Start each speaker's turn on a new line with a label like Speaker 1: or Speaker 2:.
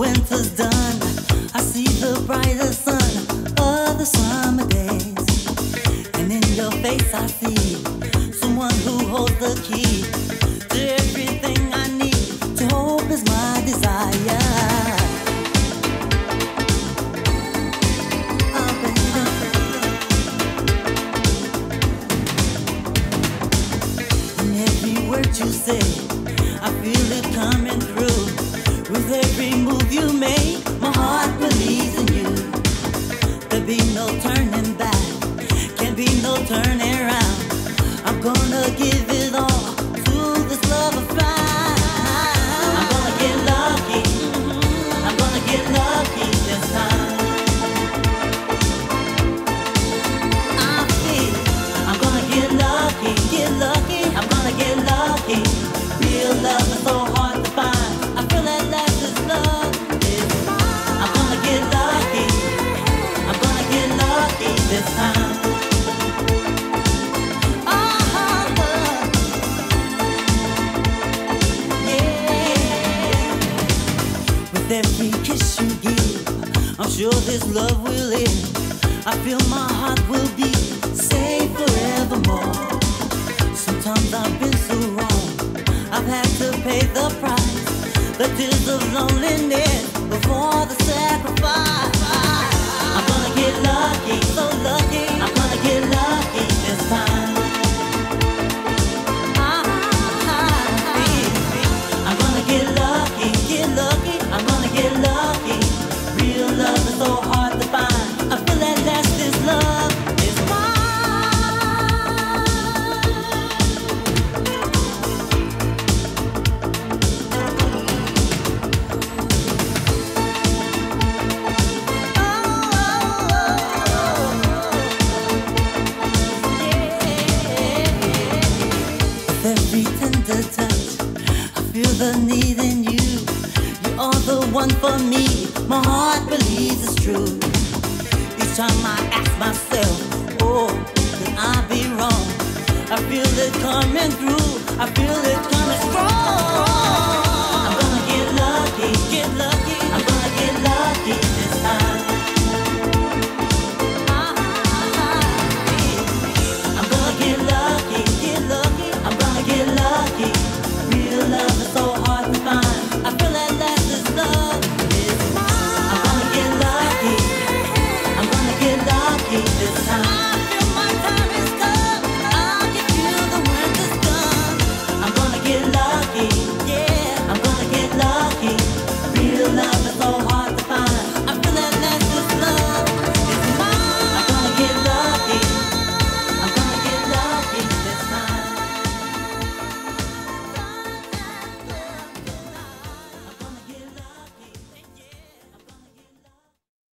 Speaker 1: winter's done, I see the brighter sun of the summer days. And in your face, I see someone who holds the key to everything I need. To hope is my desire. In every word you say, I feel it coming through. With every move you make, my heart believes in you. There'll be no turning back, can be no turning every kiss you give, I'm sure this love will live. I feel my heart will be safe forevermore. Sometimes I've been so wrong, I've had to pay the price. The tears of loneliness before the sacrifice. I'm gonna get lucky, lucky. Tender touch, I feel the need in you. You are the one for me. My heart believes it's true. Each time I ask myself, oh, could I be wrong? I feel it coming through. I feel it coming strong.